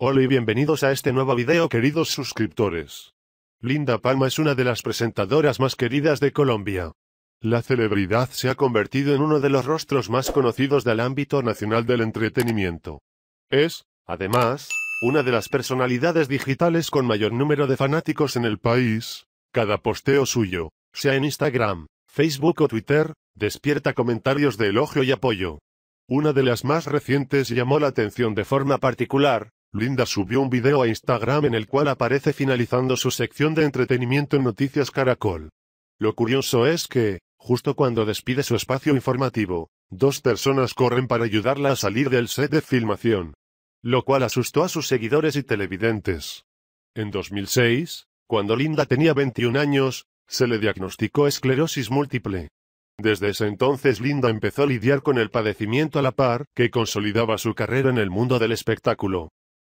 Hola y bienvenidos a este nuevo video queridos suscriptores. Linda Palma es una de las presentadoras más queridas de Colombia. La celebridad se ha convertido en uno de los rostros más conocidos del ámbito nacional del entretenimiento. Es, además, una de las personalidades digitales con mayor número de fanáticos en el país. Cada posteo suyo, sea en Instagram, Facebook o Twitter, despierta comentarios de elogio y apoyo. Una de las más recientes llamó la atención de forma particular, Linda subió un video a Instagram en el cual aparece finalizando su sección de entretenimiento en Noticias Caracol. Lo curioso es que, justo cuando despide su espacio informativo, dos personas corren para ayudarla a salir del set de filmación. Lo cual asustó a sus seguidores y televidentes. En 2006, cuando Linda tenía 21 años, se le diagnosticó esclerosis múltiple. Desde ese entonces Linda empezó a lidiar con el padecimiento a la par que consolidaba su carrera en el mundo del espectáculo.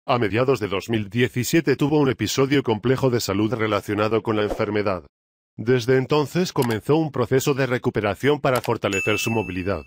A mediados de 2017 tuvo un episodio complejo de salud relacionado con la enfermedad. Desde entonces comenzó un proceso de recuperación para fortalecer su movilidad.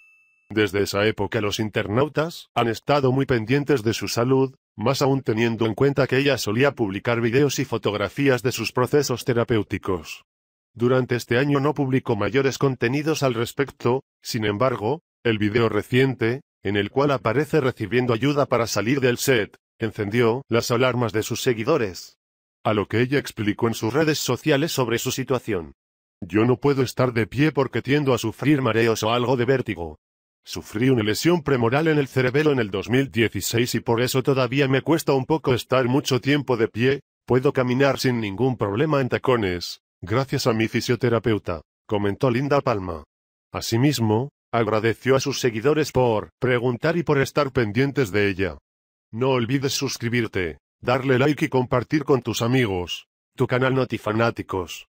Desde esa época los internautas han estado muy pendientes de su salud, más aún teniendo en cuenta que ella solía publicar videos y fotografías de sus procesos terapéuticos. Durante este año no publicó mayores contenidos al respecto, sin embargo, el video reciente, en el cual aparece recibiendo ayuda para salir del set, encendió las alarmas de sus seguidores. A lo que ella explicó en sus redes sociales sobre su situación. Yo no puedo estar de pie porque tiendo a sufrir mareos o algo de vértigo. Sufrí una lesión premoral en el cerebelo en el 2016 y por eso todavía me cuesta un poco estar mucho tiempo de pie, puedo caminar sin ningún problema en tacones, gracias a mi fisioterapeuta, comentó Linda Palma. Asimismo, agradeció a sus seguidores por preguntar y por estar pendientes de ella. No olvides suscribirte, darle like y compartir con tus amigos. Tu canal Notifanáticos.